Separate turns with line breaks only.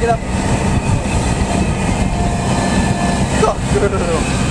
Get up. Go, go, go, go, go.